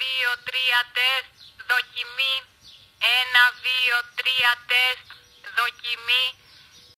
δύο, τρία τεστ, δοκιμή. Ένα, δύο, τρία τεστ, δοκιμή.